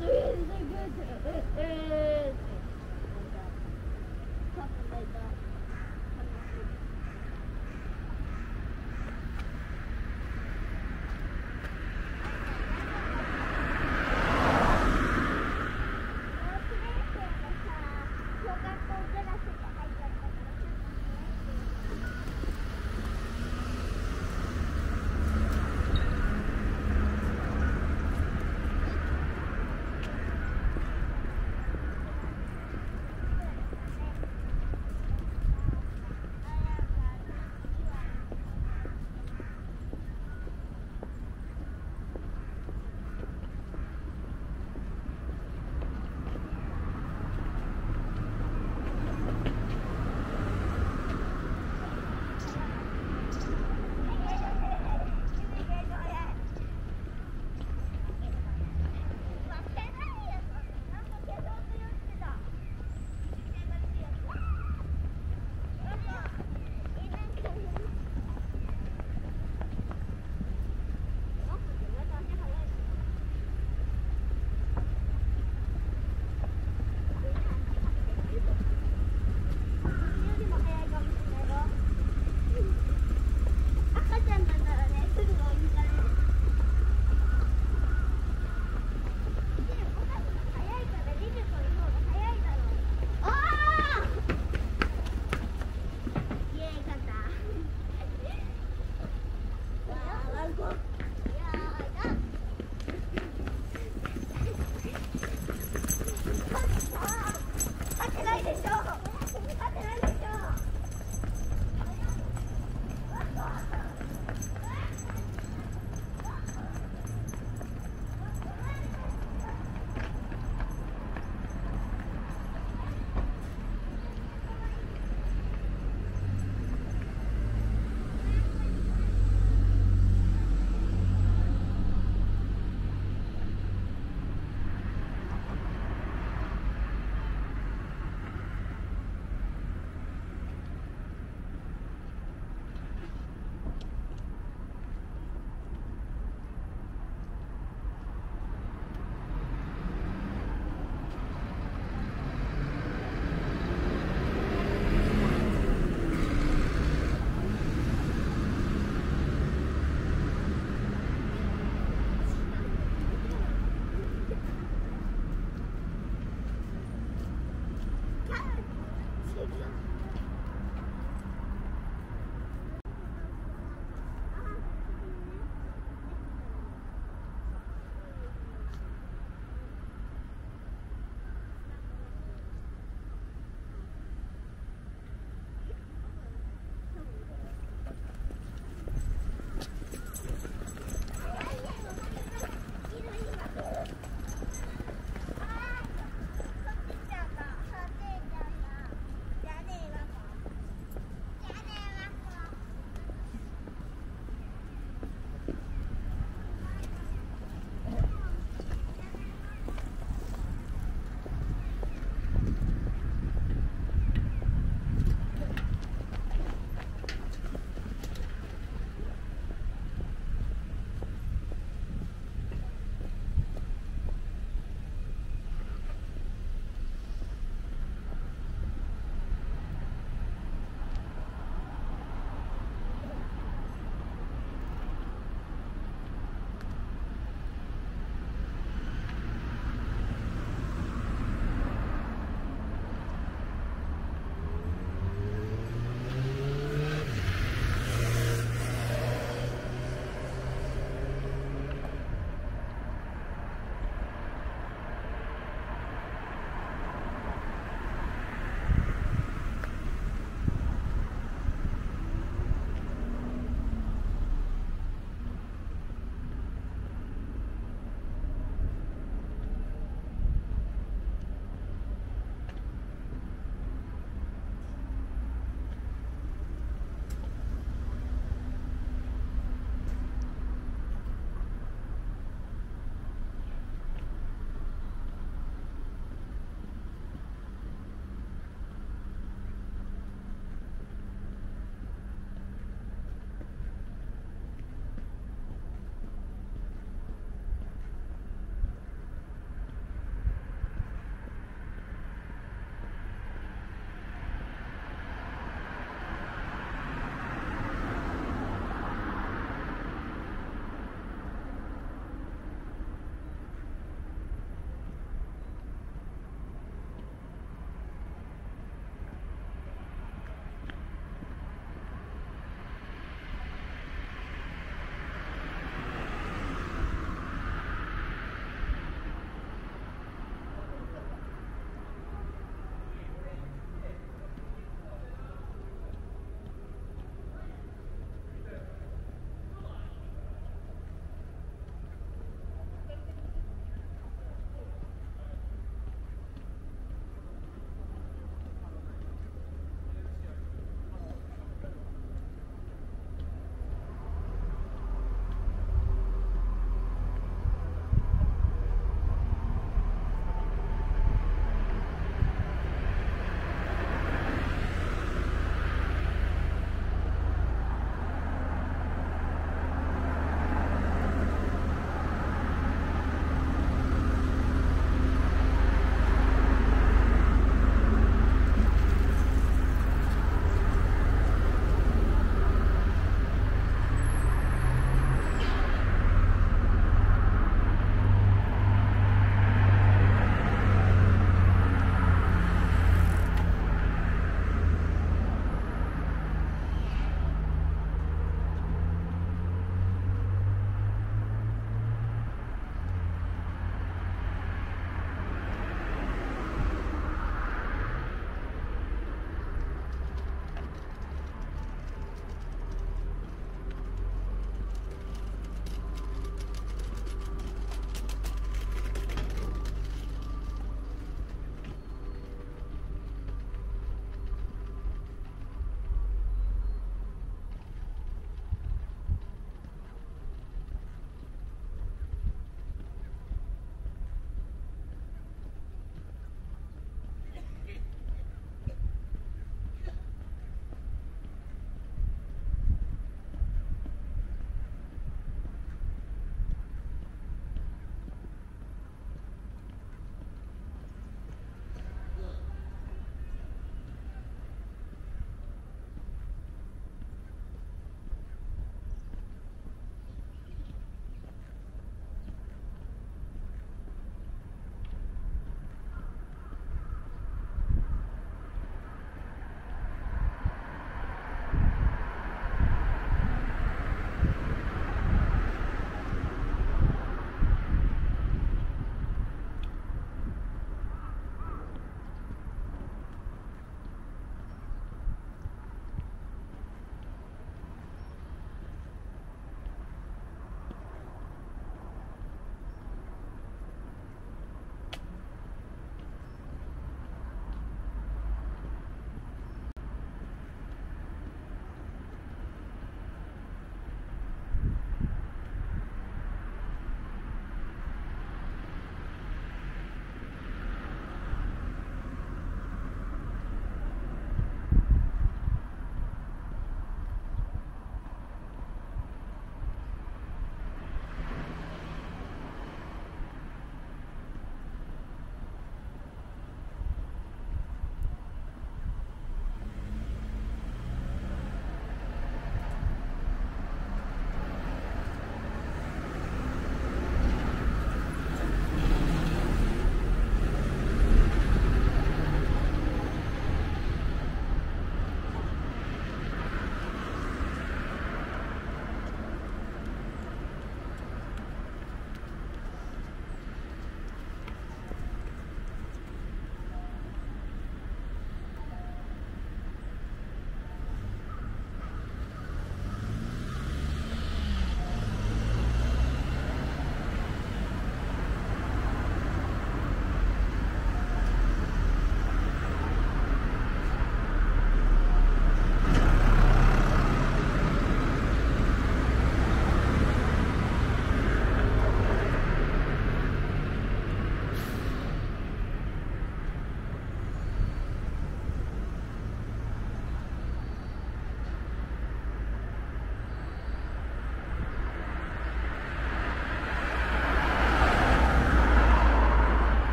This is a good.